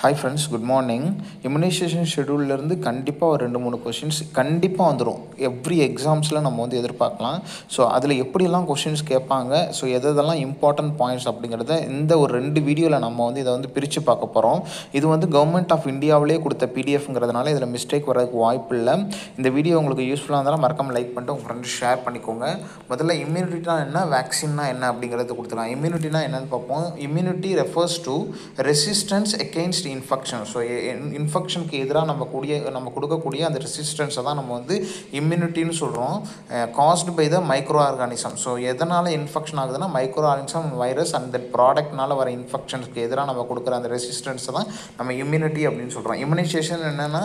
Hi friends good morning immunisation ஷெடியூல்லேருந்து கண்டிப்பாக ஒரு ரெண்டு மூணு கொஷின்ஸ் கண்டிப்பாக வந்துடும் எவ்ரி எக்ஸாம்ஸில் நம்ம வந்து எதிர்பார்க்கலாம். ஸோ அதில் எப்படிலாம் கொஷின்ஸ் கேட்பாங்க? ஸோ எது எதெல்லாம் இம்பார்ட்டன்ட் பாயிண்ட்ஸ் அப்படிங்கிறத இந்த ஒரு ரெண்டு வீடியோவில் நம்ம வந்து இதை வந்து பிரித்து பார்க்க போகிறோம் இது வந்து கவர்மெண்ட் ஆஃப் இந்தியாவிலே கொடுத்த பிடிஎஃப்ங்கிறதுனால இதில் மிஸ்டேக் வரதுக்கு வாய்ப்பு இல்லை. இந்த வீடியோ உங்களுக்கு யூஸ்ஃபுல்லாக இருந்தாலும் மறக்காமல் லைக் பண்ணிட்டு உங்கள் ஃப்ரெண்ட்ஸ் ஷேர் பண்ணிக்கோங்க. முதல்ல இம்யூனிட்டினா என்ன? வேக்சின்னா என்ன அப்படிங்கிறது கொடுத்துக்கலாம் இம்யூனிட்டினா என்னன்னு பார்ப்போம். Immunity refers to resistance against infection so இன்ஃபெக்ஷனுக்கு எதிராக நம்ம கூடிய நம்ம கொடுக்கக்கூடிய அந்த ரெசிஸ்டன்ஸை தான் நம்ம வந்து இம்யூனிட்டின்னு சொல்கிறோம் caused by the micro organism so எதனால் இன்ஃபெக்ஷன் ஆகுதுன்னா மைக்ரோ ஆர்கானிசம் வைரஸ் அந்த ப்ராடக்ட்னால வர இன்ஃபெக்ஷனுக்கு எதிராக நம்ம கொடுக்குற அந்த ரெசிஸ்டன்ஸை தான் நம்ம இம்யூனிட்டி அப்படின்னு சொல்கிறோம் இம்யூனைசேஷன் என்னென்னா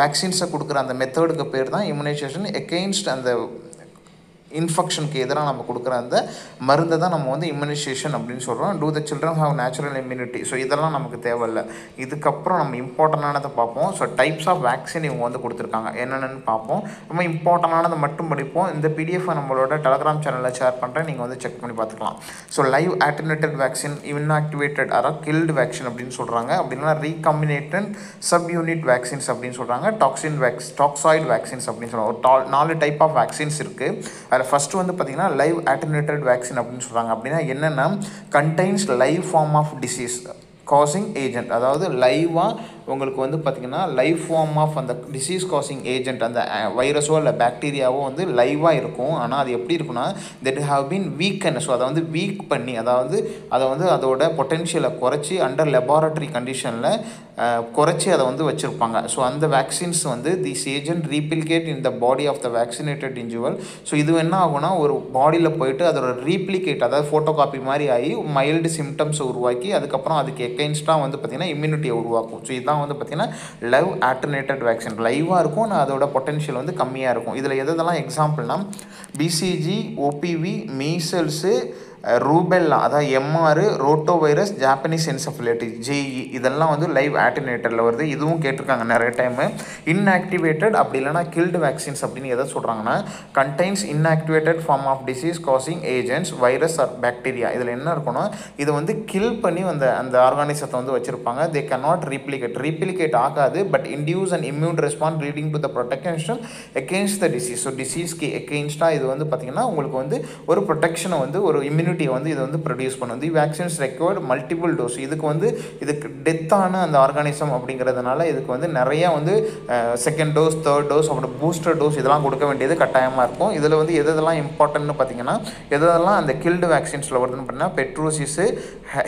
வேக்சின்ஸை கொடுக்குற அந்த மெத்தடுக்கு பேர் தான் இம்யூனைசேஷன் எகெயின்ஸ்ட் அந்த இன்ஃபெக்ஷனுக்கு எதிராக நம்ம கொடுக்குற அந்த மருந்தை தான் நம்ம வந்து இம்யூனைசேஷன் அப்படின்னு சொல்கிறோம் do the children have natural immunity so இதெல்லாம் நமக்கு தேவையில்லை. இதுக்கப்புறம் நம்ம இம்பார்ட்டண்டானதை பார்ப்போம். ஸோ டைப்ஸ் ஆஃப் வேக்சின் இவங்க வந்து கொடுத்துருக்காங்க. என்னென்னு பார்ப்போம். ரொம்ப இம்பார்ட்டண்டானதை மட்டும் படிப்போம். இந்த பிடிஎஃப் நம்மளோட டெலகிராம் சேனலில் ஷேர் பண்ணுறேன் நீங்கள் வந்து செக் பண்ணி பார்த்துக்கலாம். So live attenuated vaccine inactivated அதாவது கில்டு வேக்சின் அப்படின்னு சொல்கிறாங்க அப்படின்னா ரீகம்பினேட்டன் சப் யூனிட் வேக்சின்ஸ் அப்படின்னு சொல்கிறாங்க டாக்ஸின் வேக்ஸ் டாக்ஸாய்டு வேக்சின்ஸ் அப்படின்னு சொல்லுவாங்க ஒரு நாலு டைப் ஆஃப் வேக்சின்ஸ் இருக்குது அதில் ஃபஸ்ட்டு வந்து பார்த்திங்கன்னா லைவ் ஆட்டர்னேட்டட் வேக்சின் அப்படின்னு சொல்கிறாங்க அப்படின்னா என்னென்னா contains live form of disease causing agent அதாவது லைவாக உங்களுக்கு வந்து பார்த்திங்கன்னா லைஃப் ஃபார்ம் ஆஃப் அந்த டிசீஸ் காசிங் ஏஜென்ட் அந்த வைரஸோ இல்லை பாக்டீரியாவோ வந்து லைவாக இருக்கும். ஆனால் அது எப்படி இருக்குன்னா that have been weaken so அதை வந்து வீக் பண்ணி அதாவது அதை வந்து அதோட பொட்டென்ஷியலை குறைச்சி அண்டர் லெபார்ட்டரி கண்டிஷனில் குறைச்சி அதை வந்து வச்சுருப்பாங்க. ஸோ அந்த வேக்சின்ஸ் வந்து this agent replicate in the body of the vaccinated individual so இது என்ன ஆகும்னா ஒரு பாடியில் போயிட்டு அதோட ரீப்ளிகேட் அதாவது ஃபோட்டோ காப்பி மாதிரி ஆகி மைல்டு சிம்டம்ஸை உருவாக்கி அதுக்கப்புறம் அதுக்கு எகெயின்ஸ்டாக வந்து பார்த்திங்கன்னா இம்யூனிட்டியை உருவாக்கும். ஸோ இதுதான் வந்து பார்த்திங்கன்னா லைவ் ஆல்டர்னேட்டட் வேக்சின் லைவாக இருக்கும் ஆனால் அதோட பொட்டென்ஷியல் வந்து கம்மியாக இருக்கும். இதில் எதெல்லாம் எக்ஸாம்பிள்னால் பிசிஜி ஓபிவி மீசல்ஸு ரூபெல்லா அதாவது MR roto virus Japanese encephalitis JE இதெல்லாம் வந்து லைவ் ஆட்டினேட்டரில் வருது. இதுவும் கேட்டிருக்காங்க நிறைய டைமு இன்ஆக்டிவேட்டட் அப்படி இல்லைனா கில்டு வேக்சின்ஸ் அப்படின்னு எதை சொல்கிறாங்கன்னா contains inactivated form of disease causing agents virus or bacteria இதில் என்ன இருக்குன்னா இதை வந்து கில் பண்ணி அந்த அந்த ஆர்கானிசத்தை வந்து வச்சுருப்பாங்க. They can not replicate replicate ஆகாது but induce and immune response leading to the protection against the disease so டிசீஸ்க்கு எகெயின்ஸ்டாக இது வந்து பார்த்திங்கன்னா உங்களுக்கு வந்து ஒரு ப்ரொடெக்ஷனை வந்து ஒரு இம்யூனி இம்யூனிட்டியை வந்து இது வந்து ப்ரொடியூஸ் பண்ணும். The vaccines required multiple dose இதுக்கு வந்து இதுக்கு டெத்தான அந்த ஆர்கானிசம் அப்படிங்கிறதுனால இதுக்கு வந்து நிறையா வந்து செகண்ட் டோஸ் தேர்ட் டோஸ் அப்புறம் பூஸ்டர் டோஸ் இதெல்லாம் கொடுக்க வேண்டியது கட்டாயமாக இருக்கும். இதில் வந்து எது எதெல்லாம் இம்பார்ட்டன்ட்னு பார்த்தீங்கன்னா எதெல்லாம் அந்த கில்டு வேக்சின்ஸில் வருதுன்னு பார்த்தீங்கன்னா பெட்ரோசிஸு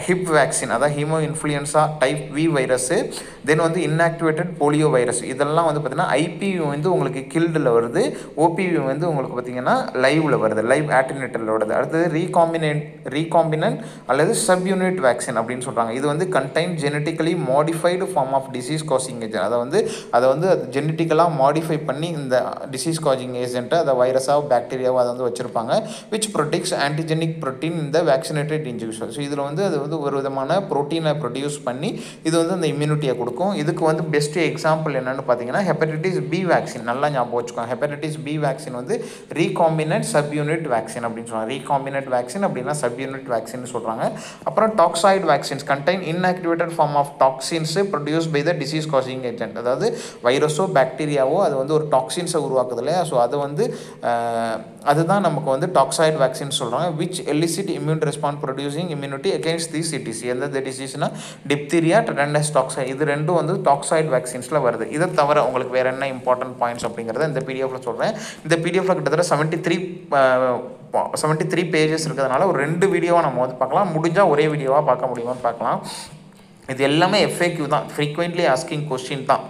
ஹிப் வேக்சின் அதாவது haemo influenza type V virus then வந்து இன்ஆக்டிவேட்டட் போலியோ வைரஸ் இதெல்லாம் வந்து பார்த்திங்கன்னா ஐபிவி வந்து உங்களுக்கு கில்டில் வருது. ஓபிவி வந்து உங்களுக்கு பார்த்திங்கன்னா லைவில் வருது. லைவ் ஆட்டினேட்டரில் வருது. அடுத்தது ரீகாம்பினேட் ரீகாம்பினன்ட் அல்லது சப் யூனிட் வேக்சின் அப்படின்னு சொல்கிறாங்க இது வந்து contain genetically modified form of disease causing agent அதை வந்து அதை வந்து ஜெனட்டிக்கலாக மாடிஃபை பண்ணி இந்த டிசீஸ் காசிங் ஏஜென்ட்டை அதை வைரஸாக பாக்டீரியாவோ அதை வந்து வச்சுருப்பாங்க விச் ப்ரொடெக்ட்ஸ் ஆன்டிஜெனிக் ப்ரோட்டீன் இந்த வேக்சினேட்டட் இண்டிவிஜுவல் ஸோ இதில் வந்து அது வந்து ஒரு விதமான ப்ரோட்டீனை ப்ரொடியூஸ் பண்ணி இது வந்து அந்த இம்யூனிட்டியை கொடுக்கும். இதுக்கு வந்து பெஸ்ட்டு எக்ஸாம்பிள் என்னென்னு பார்த்தீங்கன்னா ஹெப்படைட்டிஸ் பி வேக்சின் நல்லா ஞாபகம் வச்சுக்கோங்க. ஹெப்படைட்டிஸ் பி வேக்சின் வந்து ரீகாம்பினட் சப் யூனிட் வேக்சின் அப்படின்னு சொல்லுவாங்க. ரீகாம்பினட் வேக்சின் அப்படின்னா சப் யூனிட் வேக்சின் சொல்கிறாங்க அப்புறம் toxoid vaccines contain inactivated form of toxins produce by the disease causing agent அதாவது வைரஸோ பாக்டீரியாவோ அது வந்து ஒரு டாக்ஸின்ஸை உருவாக்குது இல்லையா? ஸோ அதை வந்து அதுதான் நமக்கு வந்து டாக்ஸாய்டு வேக்சின் சொல்கிறாங்க which elicit immune response producing immunity against the CDC எந்த டிசீஸ்னா டிப்தீரியா டெண்டஸ் டாக்ஸாய்டு இது ரெண்டும் வந்து டாக்ஸாய்டு வேக்சின்ஸில் வருது. இதை தவிர உங்களுக்கு வேறு என்ன இம்பார்ட்டன்ட் பாயிண்ட்ஸ் அப்படிங்கிறத இந்த பிடிஎஃப்ல சொல்கிறேன் இந்த பிடிஎஃப்ல கிட்டத்தட்ட seventy three seventy three pages இருக்கிறதுனால ஒரு ரெண்டு வீடியோவாக நம்ம வந்து பார்க்கலாம். முடிஞ்சால் ஒரே வீடியோவாக பார்க்க முடியுமான்னு பார்க்கலாம். இது எல்லாமே எஃப்ஏக்யூ தான். ஃப்ரீக்வெண்ட்லி ஆஸ்கிங் கொஸ்டின் தான்.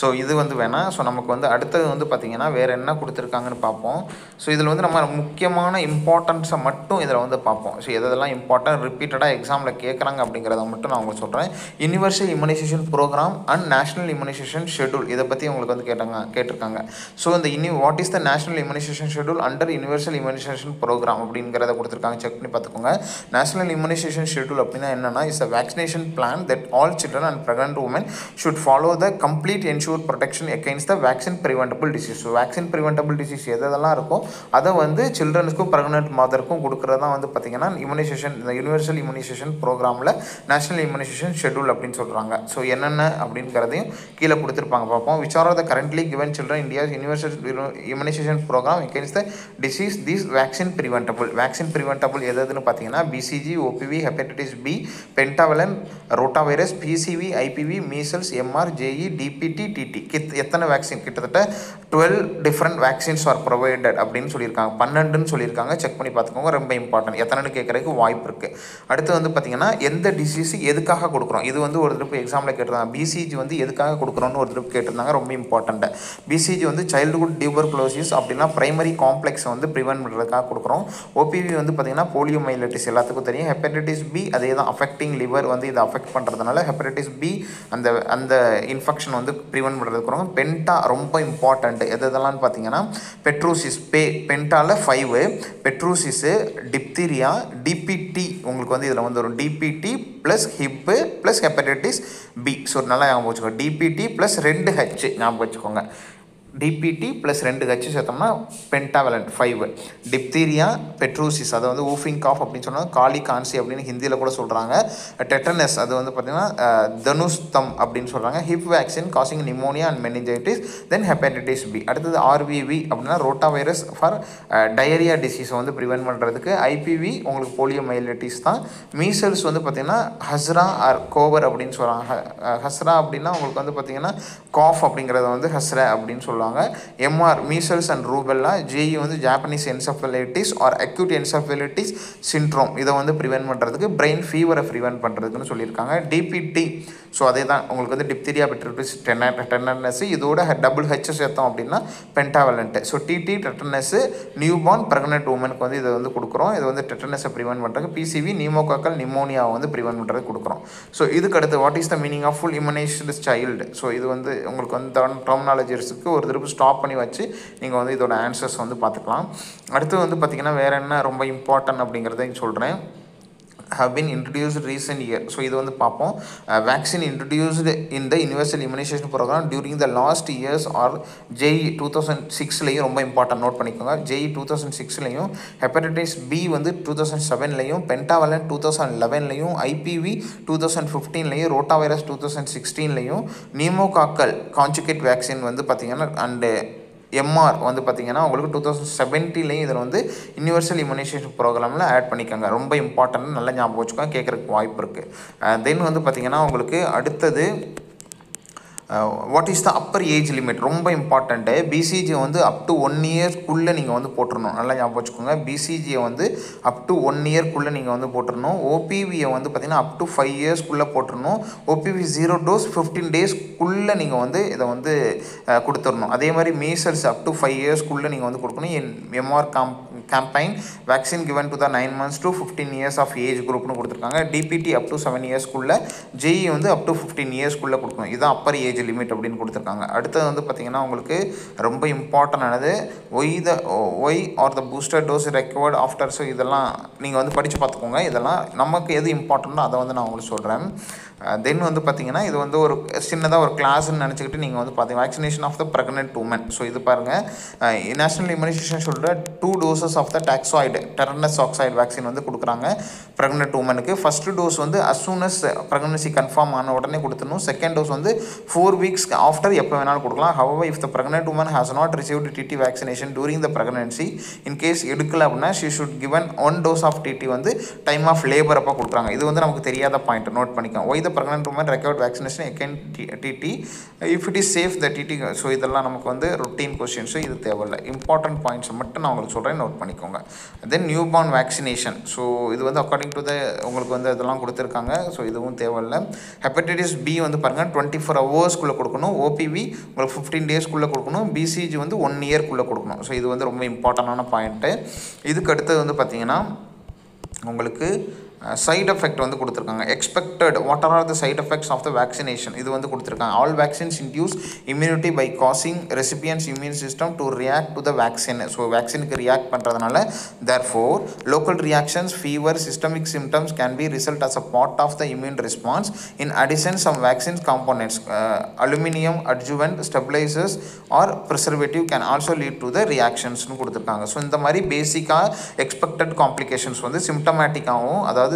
ஸோ இது வந்து வேணாம் ஸோ நமக்கு வந்து அடுத்தது வந்து பார்த்திங்கன்னா வேறு என்ன கொடுத்துருக்காங்கன்னு பார்ப்போம் ஸோ இதில் வந்து நம்ம முக்கியமான இம்பார்ட்டன்ஸை மட்டும் இதில் வந்து பார்ப்போம் ஸோ எதெல்லாம் இம்பார்ட்டன்ட் ரிப்பீட்டடாக எக்ஸாமில் கேட்குறாங்க அப்படிங்கிறத மட்டும் நான் உங்களுக்கு சொல்கிறேன் universal immunisation programme and national immunisation schedule இதை பற்றி உங்களுக்கு வந்து கேட்டாங்க கேட்டிருக்காங்க. ஸோ இந்த இனி what is the national immunisation schedule under universal immunisation programme அப்படிங்கிறத கொடுத்துருக்காங்க. செக் பண்ணி பார்த்துக்கோங்க நேஷனல் இம்யூனைசேஷன் ஷெடியூல் அப்படின்னா என்னன்னா is a vaccination plan that all children and pregnant woman should follow the complete ensure protection against the vaccine preventable disease so vaccine preventable disease எதெல்லாம் இருக்கோ அதை வந்து சில்ட்ரன்ஸ்க்கும் ப்ரெக்னென்ட் மதருக்கும் கொடுக்குறது தான் வந்து பார்த்திங்கன்னா இம்யூனைசேஷன் இந்த யூனிவர்சல் இம்யூனைசேஷன் ப்ரோக்ராமில் நேஷனல் இம்யூனைசேஷன் ஷெட்யூல் அப்படின்னு சொல்கிறாங்க ஸோ என்னென்ன அப்படிங்கிறதையும் கீழே கொடுத்துருப்பாங்க. பார்ப்போம். Which are the currently given children India's universal immunisation programme against the disease these vaccine preventable vaccine preventable எதுன்னு பார்த்தீங்கன்னா BCG OPV hepatitis B pentavalent rotavirus PCV IPV measles MR JE DPT TD கித் எத்தனை vaccine கிட்டத்தட்ட twelve different vaccines are provided அப்படின்னு சொல்லியிருக்காங்க. பன்னெண்டுன்னு சொல்லியிருக்காங்க. Check பண்ணி பார்த்துக்கோங்க. ரொம்ப இம்பார்ட்டன்ட் எத்தனைன்னு கேட்குறதுக்கு வாய்ப்பு இருக்குது அடுத்து வந்து பார்த்தீங்கன்னா எந்த டிசீஸ் எதுக்காக கொடுக்குறோம்? இது வந்து ஒரு திருப்பு எக்ஸாமில் கேட்டிருந்தாங்க. பிசிஜி வந்து எதுக்காக கொடுக்குறோன்னு ஒரு திருப்பு கேட்டிருந்தாங்க. ரொம்ப இம்பார்ட்டண்ட்டு பிசிஜி வந்து சைல்டுஹுட் டியூபர்குலோசிஸ் அப்படின்னா ப்ரைமரி காம்ப்ளெக்ஸை வந்து ப்ரிவென்ட் பண்ணுறதுக்காக கொடுக்குறோம். ஓபிவி வந்து பார்த்திங்கன்னா போலியோ மைலட்டிஸ் எல்லாத்துக்கும் தெரியும். ஹெப்படைட்டிஸ் பி அதே தான் அஃபெக்டிங் லிவர் வந்து இதை அஃபெக்ட் பண்ணுறதுனால ஹெப்படைட்டிஸ் பி அந்த அந்த இன்ஃபெக்ஷன் வந்து ப்ரிவென்ட் பண்ணுறதுக்கு பென்டா ரொம்ப இம்பார்ட்டண்ட் எது எதெல்லாம் பார்த்தீங்கன்னா பெட்ரோசிஸ் பே பென்டாவில் ஃபைவு பெட்ரோசிஸு டிப்தீரியா டிபிடி உங்களுக்கு வந்து இதில் வந்து வரும். DPT plus Hib plus hepatitis B so நல்லா ஞாபகம் வச்சுக்கோங்க. டிபிடி ப்ளஸ் ரெண்டு ஹெச் ஞாபகம் வச்சுக்கோங்க. டிபிடி ப்ளஸ் ரெண்டு கட்சி சேர்த்தோம்னா பென்டாவலண்ட் ஃபைவ் டிப்தீரியா பெட்ரோசிஸ் அதை வந்து ஊஃபிங் காஃப் அப்படின்னு சொன்னால் காலி கான்சி அப்படின்னு ஹிந்தியில் கூட சொல்கிறாங்க டெட்டனஸ் அது வந்து பார்த்திங்கன்னா தனுஸ்தம் அப்படின்னு சொல்கிறாங்க Hib vaccine causing pneumonia and meningitis then hepatitis B அடுத்தது ஆர்விவி அப்படின்னா ரோட்டா வைரஸ் ஃபார் டயரியா டிசீஸை வந்து ப்ரிவென்ட் பண்ணுறதுக்கு ஐபிவி உங்களுக்கு போலியோ மைலட்டிஸ் தான். மீசல்ஸ் வந்து பார்த்திங்கன்னா ஹஸ்ரா ஆர் கோவர் அப்படின்னு சொல்கிறாங்க ஹஸ்ரா அப்படின்னா உங்களுக்கு வந்து பார்த்திங்கன்னா காஃப் அப்படிங்கிறத வந்து ஹஸ்ரா அப்படின்னு சொல்லுவாங்க. MR measles and rubella JE வந்து Japanese encephalitis or acute encephalitis syndrome இதை வந்து ப்ரிவென்ட் பண்ணுறதுக்கு பிரெயின் ஃபீவரை ப்ரிவென்ட் பண்ணுறதுக்குன்னு சொல்லியிருக்காங்க. டிபிடி ஸோ அதே தான் உங்களுக்கு வந்து டிப்திரியா பெட்ரிட்டிஸ் டென்ன டென்னர்னஸ் இதோட டபுள் ஹெச் சேர்த்தோம் அப்படின்னா pentavalent so TT tetanus newborn pregnant உமனுக்கு வந்து இதை வந்து கொடுக்குறோம். இது வந்து டெட்டனஸை ப்ரிவென்ட் பண்ணுறதுக்கு பிசிவி நிமோகாக்கல் நிமோனியாவை வந்து ப்ரிவென்ட் பண்ணுறது கொடுக்குறோம். ஸோ இதுக்கு அடுத்து what is the meaning of full immunised child so இது வந்து உங்களுக்கு வந்து டெர்மினாலஜிஸ்க்கு ஒரு திருப்பு ஸ்டாப் பண்ணி வச்சு நீங்கள் வந்து இதோட ஆன்சர்ஸ் வந்து பார்த்துக்கலாம். அடுத்து வந்து பார்த்திங்கன்னா வேறு என்ன ரொம்ப இம்பார்ட்டன்ட் அப்படிங்கிறத சொல்கிறேன் how been introduced recent year so இது வந்து பார்ப்போம். Vaccine introduced in the universal immunisation programme during the last years are JE two thousand சிக்ஸ்லையும் ரொம்ப இம்பார்ட்டன்ட் நோட் பண்ணிக்கோங்க. ஜெய் டூ தௌசண்ட் சிக்ஸ்லையும் ஹெப்படைட்டிஸ் பி வந்து டூ தௌசண்ட் செவன்லையும் பென்டாவலன் டூ தௌசண்ட் லெவன்லையும் IPV two thousand ஃபிஃப்டீன்லையும் ரோட்டா வைரஸ் டூ தௌசண்ட் சிக்ஸ்டீன்லையும் pneumococcal conjugate vaccine வந்து பார்த்திங்கன்னா அண்டு எம்ஆர் வந்து பார்த்தீங்கன்னா உங்களுக்கு டூ தௌசண்ட் செவன்ட்டிலையும் இதில் வந்து யூனிவர்சல் இம்யூனைசேஷன் ப்ரோக்ராமில் ஆட் பண்ணிக்கோங்க. ரொம்ப இம்பார்ட்டன்ட் நல்லா ஞாபகம் வச்சுக்கோங்க. கேட்குறதுக்கு வாய்ப்பு இருக்குது தென் வந்து பார்த்திங்கன்னா உங்களுக்கு அடுத்தது what is the upper age limit ரொம்ப இம்பார்ட்டண்ட்டு பிசிஜி வந்து அப் டு ஒன் இயர்க்குள்ளே நீங்கள் வந்து போட்டுடணும் நல்லா ஞாபகம் வச்சுக்கோங்க. பிசிஜியை வந்து அப் டு ஒன் இயர்க்குள்ளே நீங்கள் வந்து போட்டுடணும் ஓபிவியை வந்து பார்த்தீங்கன்னா அப் டு ஃபைவ் இயர்ஸ்க்குள்ளே போட்டுடணும் ஓபிவி ஜீரோ டோஸ் ஃபிஃப்டீன் டேஸ்க்குள்ளே நீங்கள் வந்து இதை வந்து கொடுத்துடணும் அதே மாதிரி மீசல்ஸ் அப் டு ஃபைவ் இயர்ஸ்க்குள்ளே நீங்கள் வந்து கொடுக்கணும். என் MR com campaign vaccine given to the nine months to fifteen years of age குரூப்னு கொடுத்துருக்காங்க. டிபிடி அப் டு செவன் இயர்ஸ்க்குள்ளே ஜெஇ வந்து அப் டு ஃபிஃப்டீன் இயர்ஸ்க்குள்ளே கொடுக்கணும். இதுதான் அப்பர் ஏஜ் லிமிட் அப்படின்னு கொடுத்துருக்காங்க. அடுத்தது வந்து பார்த்திங்கன்னா உங்களுக்கு ரொம்ப இம்பார்ட்டண்டானது why the why are the booster dose recovered after so இதெல்லாம் நீங்கள் வந்து படித்து பார்த்துக்கோங்க. இதெல்லாம் நமக்கு எது இம்பார்ட்டண்ட்டோ அதை வந்து நான் உங்களுக்கு சொல்கிறேன் Uh, தென் வந்து பார்த்தீங்கன்னா இது வந்து ஒரு சின்னதாக ஒரு கிளாஸ்ன்னு நினச்சிக்கிட்டு நீங்கள் வந்து பார்த்தீங்க vaccination of the pregnant woman so இது பாருங்கள் நேஷனல் இம்யூனைசேஷன் சொல்கிற two doses of the toxoid tetanus toxoid vaccine வந்து கொடுக்குறாங்க ப்ரெக்னென்ட் உமனுக்கு ஃபஸ்ட்டு டோஸ் வந்து அஸ்ஸூனஸ் ப்ரெக்னன்சி கன்ஃபார்ம் ஆன உடனே கொடுத்துடணும். செகண்ட் டோஸ் வந்து ஃபோர் வீக்ஸ் ஆஃப்டர் எப்போ வேணாலும் கொடுக்கலாம். How if the pregnant woman has not receive TD vaccination during the pregnancy in case எடுக்கல அப்படின்னா she should given one dose of TD வந்து டைம் ஆஃப் லேபர் அப்போ கொடுக்குறாங்க. இது வந்து நமக்கு தெரியாத பாயிண்ட் நோட் பண்ணிக்கோங்க. Why the pregnant woman required vaccination again TT if it is safe the TT so இதெல்லாம் நமக்கு வந்து ரொட்டீன் கொஸ்டின்ஸு இது தேவையில்லை. இம்பார்ட்டன்ட் பாயிண்ட்ஸ் மட்டும் நான் உங்களுக்கு சொல்கிறேன் நோட் பண்ணிக்கோங்க. Then newborn vaccination so இது வந்து அக்கார்டிங் டு த உங்களுக்கு வந்து இதெல்லாம் கொடுத்துருக்காங்க. ஸோ இதுவும் தேவையில்லை. ஹெப்படைட்டிஸ் பி வந்து பாருங்கள் டுவெண்ட்டி ஃபோர் ஹவர்ஸ்க்குள்ளே கொடுக்கணும். ஓபிவி உங்களுக்கு ஃபிஃப்டீன் டேஸ்க்குள்ளே கொடுக்கணும். பிசிஜி வந்து ஒன் இயர்க்குள்ளே கொடுக்கணும். ஸோ இது வந்து ரொம்ப இம்பார்ட்டண்டான பாயிண்ட்டு இதுக்கு அடுத்தது வந்து பார்த்தீங்கன்னா உங்களுக்கு சைட் எஃபெக்ட் வந்து கொடுத்துருக்காங்க. Expected what are the side effects of the vaccination இது வந்து கொடுத்துருக்காங்க. All vaccines induce immunity by causing recipients immune system to react to the vaccine so வேக்சினுக்கு react பண்ணுறதுனால therefore local reactions fever systemic symptoms can be result as a part of the immune response in addition some vaccines components aluminium adjuvant stabilisers or preservative can also lead to the ரியாக்ஷன்ஸ்னு கொடுத்துருக்காங்க. So இந்த மாதிரி பேசிக்காக expected complications வந்து சிம்டமேட்டிக்காகவும் அதாவது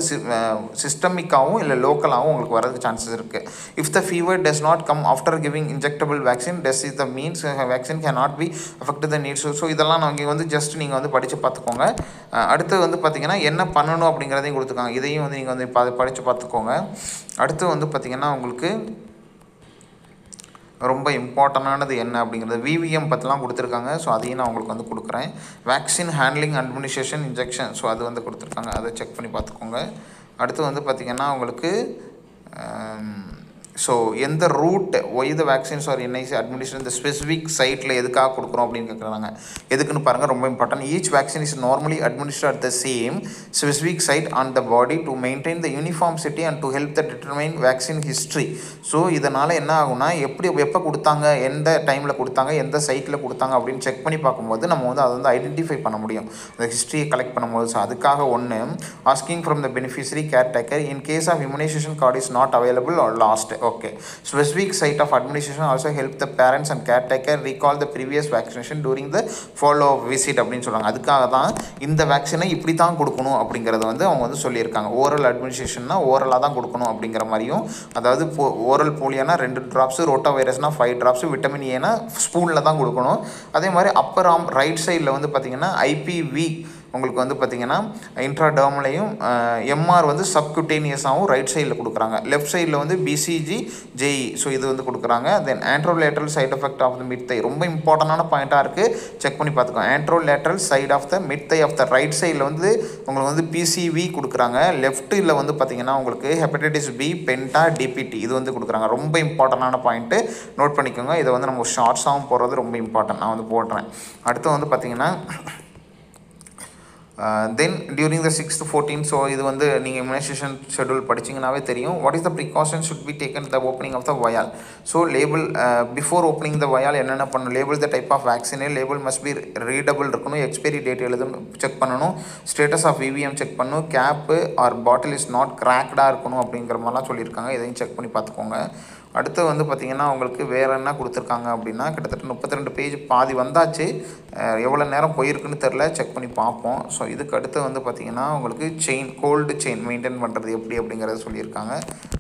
சிஸ்டமிக்காகவும் இல்லை லோக்கலாகவும் உங்களுக்கு வரதுக்கு chances இருக்குது if the fever does not come after giving injectable vaccine does is the means vaccine can not be affect the needs so இதெல்லாம் நாங்கள் வந்து ஜஸ்ட் நீங்கள் வந்து படித்து பார்த்துக்கோங்க. அடுத்து வந்து பார்த்தீங்கன்னா என்ன பண்ணணும் அப்படிங்கிறதையும் கொடுத்துருக்காங்க. இதையும் வந்து நீங்கள் வந்து ப படித்து பார்த்துக்கோங்க. அடுத்து வந்து பார்த்தீங்கன்னா உங்களுக்கு ரொம்ப இம்பார்ட்டண்டானது என்ன அப்படிங்கிறது விவிஎம் பற்றிலாம் கொடுத்துருக்காங்க. ஸோ அதையும் நான் உங்களுக்கு வந்து கொடுக்குறேன். Vaccine handling administration injection so அது வந்து கொடுத்துருக்காங்க. அதை செக் பண்ணி பார்த்துக்கோங்க. அடுத்து வந்து பார்த்திங்கன்னா உங்களுக்கு ஸோ எந்த route why the vaccines are NIC administration இந்த ஸ்பெசிஃபிக் சைட்டில் எதுக்காக கொடுக்குறோம் அப்படின்னு கேட்குறாங்க எதுக்குன்னு பாருங்கள் ரொம்ப important each vaccine is normally administer at the same specific site on the body to maintain the uniformity and to help the determine vaccine history so இதனால் என்ன ஆகும்னா எப்படி எப்போ கொடுத்தாங்க எந்த டைமில் கொடுத்தாங்க எந்த சைட்டில் கொடுத்தாங்க அப்படின்னு செக் பண்ணி பார்க்கும்போது நம்ம வந்து அதை வந்து ஐடென்டிஃபை பண்ண முடியும். அந்த ஹிஸ்ட்ரியை கலெக்ட் பண்ணும்போது ஸோ அதுக்காக ஒன்று asking from the beneficiary caretaker in case of immunisation card is not available or lost okay specific site of administration also help the parents and caretaker recall the previous vaccination during the follow visit அப்படின்னு சொல்கிறாங்க அதுக்காக தான் இந்த வேக்சினை இப்படி தான் கொடுக்கணும் அப்படிங்கிறத வந்து அவங்க வந்து சொல்லியிருக்காங்க. ஓரல் அட்மினிஸ்ட்ரேஷன்னா ஓரலாக தான் கொடுக்கணும் அப்படிங்கிற மாதிரியும் அதாவது போ ஓரல் போலியோனா ரெண்டு ட்ராப்ஸு ரோட்டா வைரஸ்னால் ஃபைவ் ட்ராப்ஸு விட்டமின் ஏனா ஸ்பூனில் தான் கொடுக்கணும். அதே மாதிரி அப்பர் ஆம் ரைட் சைடில் வந்து பார்த்திங்கன்னா ஐபிவி உங்களுக்கு வந்து பார்த்திங்கன்னா இன்ட்ராடர்மலையும் எம்ஆர் வந்து சப்குட்டேனியஸாகவும் ரைட் சைடில் கொடுக்குறாங்க. லெஃப்ட் சைடில் வந்து பிசிஜி ஜெய் ஸோ இது வந்து கொடுக்குறாங்க. Then anterolateral side effect of the mid thigh ரொம்ப இம்பார்ட்டண்டான பாயிண்ட்டாக இருக்குது செக் பண்ணி பார்த்துக்கோ anterolateral side of the mid thigh of the right சைடில் வந்து உங்களுக்கு வந்து பிசிவி கொடுக்குறாங்க. லெஃப்ட்டில் வந்து பார்த்திங்கன்னா உங்களுக்கு ஹெப்படைட்டிஸ் பி பென்டா டிபிடி இது வந்து கொடுக்குறாங்க. ரொம்ப இம்பார்ட்டண்டான பாயிண்ட்டு நோட் பண்ணிக்கோங்க. இதை வந்து நம்ம ஷார்ட்ஸாகவும் போடுறது ரொம்ப இம்பார்ட்டன்ட் நான் வந்து போடுறேன். அடுத்து வந்து பார்த்திங்கன்னா then during the sixth fourteen so இது வந்து நீங்கள் இம்யூனைசேஷன் ஷெடியூல் படிச்சிங்கனாவே தெரியும். What is the precaution should be taken the opening of the vial so label before opening the vial என்னென்ன பண்ணணும்? லேபிள் த டைப் ஆஃப் வேக்சினே லேபிள் மஸ்ட் பி ரீடபிள் இருக்கணும். Expiry date எழுதணும். செக் பண்ணணும். Status of VVM check பண்ணணும். Cap or bottle is not கிராக்டாக இருக்கணும் அப்படிங்கிற மாதிரிலாம் சொல்லியிருக்காங்க. இதையும் செக் பண்ணி பார்த்துக்கோங்க. அடுத்து வந்து பார்த்திங்கன்னா உங்களுக்கு வேறு என்ன கொடுத்துருக்காங்க அப்படின்னா கிட்டத்தட்ட முப்பத்தி ரெண்டு பேஜ் பாதி வந்தாச்சு. எவ்வளோ நேரம் போயிருக்குன்னு தெரில செக் பண்ணி பார்ப்போம். ஸோ இதுக்கு அடுத்து வந்து பார்த்திங்கன்னா உங்களுக்கு செயின் கோல்டு செயின் மெயின்டைன் பண்ணுறது எப்படி அப்படிங்கிறத சொல்லியிருக்காங்க.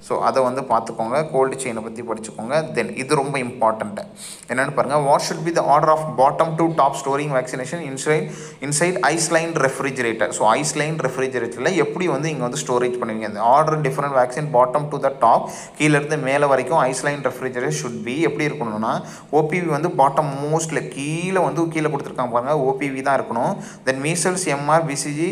ஸோ அதை வந்து பார்த்துக்கோங்க. கோல்டு செயினை பற்றி படிச்சுக்கோங்க. தென் இது ரொம்ப இம்பார்ட்டண்ட்டு என்னென்னு பாருங்கள் what should be the order of bottom to top storing vaccination inside inside ice line refrigerator so ice line ரெஃப்ரிஜரேட்டரில் எப்படி வந்து இங்கே வந்து ஸ்டோரேஜ் பண்ணுவீங்க? அந்த order different vaccine bottom to the top கீழேருந்து மேலே வரைக்கும் ஐஸ்லைன் ரெஃப்ரிஜரேட் ஷுட் பி எப்படி இருக்கணும்னா ஓபிவி வந்து பாட்டம் மோஸ்ட்டில் கீழே வந்து கீழே கொடுத்துருக்காங்க பாருங்கள் ஓபிவி தான் இருக்கணும். Then measles MR BCG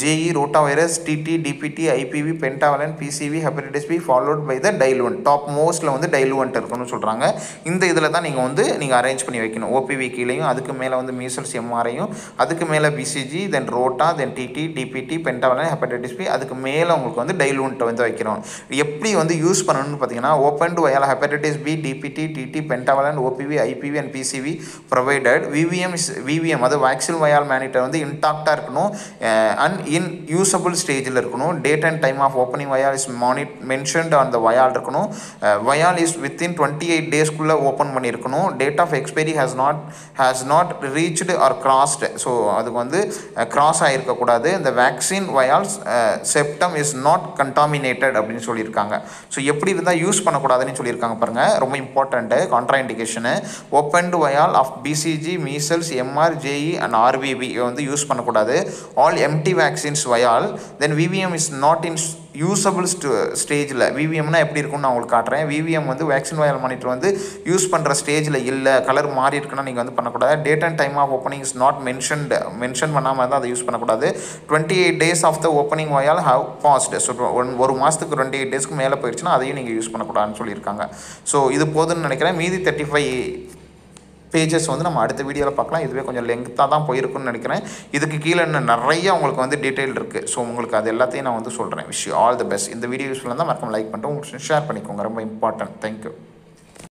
JE rotavirus TD DPT IPV pentavalent PCV hepatitis B followed by the diluent top மோஸ்ட்டில் வந்து டைலுவன்ட் இருக்கணும்னு சொல்கிறாங்க இந்த இதில் தான் நீங்கள் வந்து நீங்கள் அரேஞ்ச் பண்ணி வைக்கணும். ஓபிவி கீழேயும் அதுக்கு மேலே வந்து மீசல்ஸ் எம்ஆரையும் அதுக்கு மேலே BCG then rota then TD DPT pentavalent hepatitis B அதுக்கு மேலே உங்களுக்கு வந்து டைலுவன்ட்டை வந்து வைக்கிறோம் எப்படி வந்து யூஸ் பண்ணணும்னு பார்த்தீங்கன்னா open to vial hepatitis B DPT TT pentavalent OPV IPV and PCV provided VVM is VVM அது வேக்சின் வயால் மேனிட்டர் வந்து இன்டாக்டாக இருக்கணும் அண்ட் இன் யூசபிள் ஸ்டேஜில் இருக்கணும். Date and time of opening vial is மானிட் mentioned on the vial இருக்கணும். Vial is within twenty eight டேஸ்க்குள்ளே open பண்ணியிருக்கணும். Date of expiry has not has not reached or crossed so அதுக்கு வந்து cross ஆகிருக்கக்கூடாது இந்த vaccine vials septum is not contaminated அப்படின்னு சொல்லியிருக்காங்க. So எப்படி இருந்தால் யூஸ் பண்ணக்கூடாதுன்னு சொல்லியிருக்காங்க பாருங்கள் ரொம்ப important contraindication opened vial of BCG measles MR JE and RVP வந்து யூஸ் பண்ணக்கூடாது. All empty vaccines vial then VVM is not in usable ஸ்டேஜில் விவிஎம்னா எப்படி இருக்கும்னு நான் உங்களுக்கு காட்டுறேன். விவிஎம் வந்து வேக்சின் வயல் மானிட்டர் வந்து யூஸ் பண்ணுற ஸ்டேஜில் இல்லை கலர் மாறி இருக்குன்னா நீங்கள் வந்து பண்ணக்கூடாது. Date and time of opening is not mentioned mention பண்ணாமல் தான் அதை யூஸ் பண்ணக்கூடாது. Twenty eight days of the opening vial have passed so one ஒரு மாதத்துக்கு டுவெண்ட்டி எயிட் டேஸ்க்கு மேலே போயிடுச்சுன்னா அதையும் நீங்கள் யூஸ் பண்ணக்கூடாதுன்னு சொல்லியிருக்காங்க. ஸோ இது போதுன்னு நினைக்கிறேன். மீதி தேர்ட்டி ஃபைவ் பேஜஸ் வந்து நம்ம அடுத்த வீடியோவில் பார்க்கலாம். இதுவே கொஞ்சம் லெங்க்த்தாக தான் போயிருக்குன்னு நினைக்கிறேன். இதுக்கு கீழே இன்னும் நிறைய உங்களுக்கு வந்து டீட்டெயில் இருக்குது ஸோ உங்களுக்கு அது எல்லாத்தையும் நான் வந்து சொல்கிறேன் விஷ் ஆல் த பெஸ்ட் இந்த வீடியோ யூஸ்ஃபுல்லாக தான் மறக்காம லைக் பண்ணிட்டு உங்களுக்கு ஷேர் பண்ணிக்கோங்க. ரொம்ப இம்பார்ட்டன்ட் தேங்க்யூ